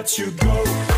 let you go.